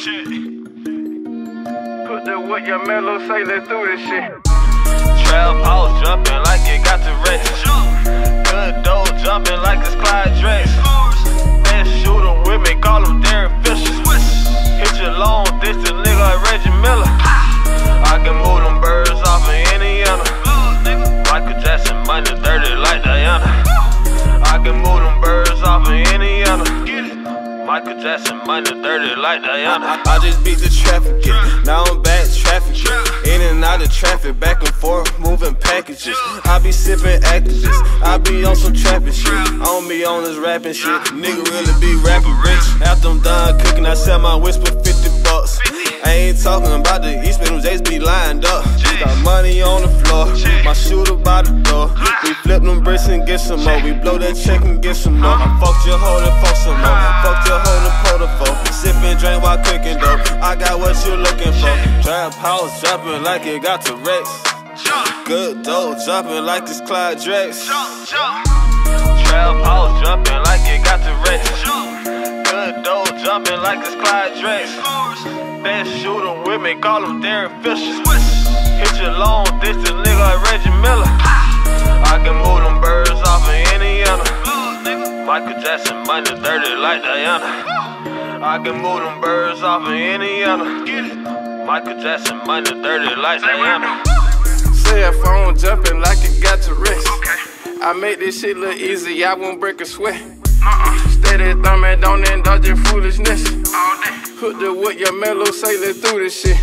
Shit. Put the what your mellow say, let's do this shit. Trap house jumping like Jackson, money dirty like Diana. I, just beat the traffic, now I'm back traffic. In and out of traffic, back and forth, moving packages. I be sipping Actavis, I be on some trapping shit. I don't be on this rapping shit. Nigga really be rapping rich. After I'm done cooking, I sell my whisper 50 bucks. I ain't talking about the East, but them J's be lined up. Got money on the floor, my shooter by the door. We flip them bricks and get some more. We blow that check and get some more. I fucked your hoe and fuck some more. Fucked your hoe and pour the four. Sipping drink while cooking dope. I got what you looking for. Trap house jumping like it got to Rex. Good dope jumping like it's Clyde Drex. Trap house jumping like it got to rest. Good dough jumping like it's Clyde Drex. Best shooter with me, call him Derek Fisher. Hit you long distance, nigga like Reggie Miller. I can move them birds off of Indiana. Michael Jackson, money dirty like Diana. I can move them birds off of Indiana. Michael Jackson, money dirty like Diana. Cell phone jumping like it got to rest. I make this shit look easy, I won't break a sweat. Uh-uh. Steady thumbing, don't indulge in foolishness. Hook the what your mellow let's do this shit.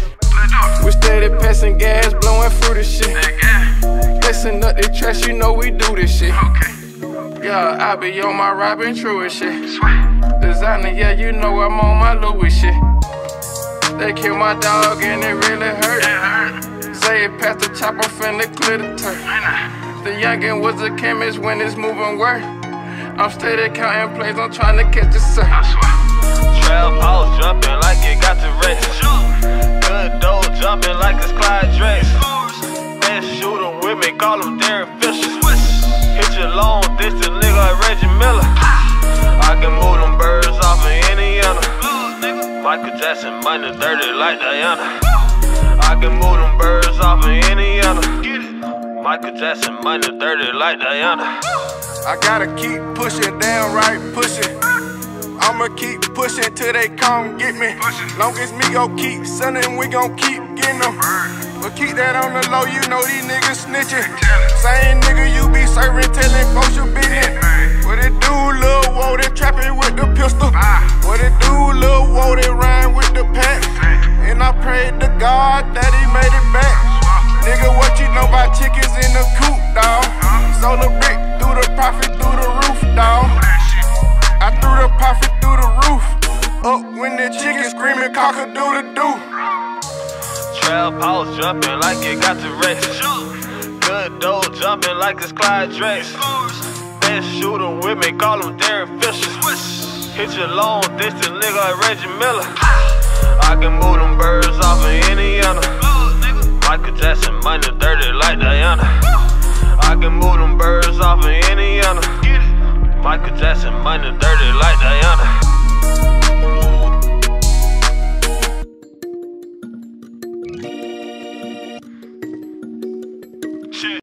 We steady passing gas, blowing through this shit. Listen up the trash, you know we do this shit. Yeah, I be on my Robin True shit. Designer, yeah, you know I'm on my Louis shit. They killed my dog and it really hurt. Say it past the chopper, finna clear the turf. The youngin' was a chemist when it's moving work. I'm steady counting plays, I'm trying to catch the surf. Trap house jumping like it got to rest. Good dough jumping like it's Clyde Drex. Best shooter with me, call him Derek Fisher. Hit you long distance, nigga like Reggie Miller. I can move them birds off of Indiana. Michael Jackson, money dirty like Diana. I can move them birds off of Indiana. Michael Jackson, money dirty like Diana. I gotta keep pushing, damn right pushing. I'ma keep pushing till they come get me. Long as me go keep selling, we gon' keep getting them. But keep that on the low, you know these niggas snitching. Same nigga you be serving, telling folks you business. What it do, lil' whoa, they trapping with the pistol. What it do, lil' whoa, they rhyme with the pack. And I prayed to God that he made it back. Nigga, what you know about chickens when the chicken screaming cock a doodle doo. Trap jumping like it got to rest. Good dough jumping like it's Clyde Drex. Best shooter with me, call him Derek Fisher. Hit your long distance, nigga like Reggie Miller. I can move them birds off of Indiana. Michael Jackson, money dirty like Diana. I can move them birds off of Indiana. Michael Jackson, money dirty like Diana.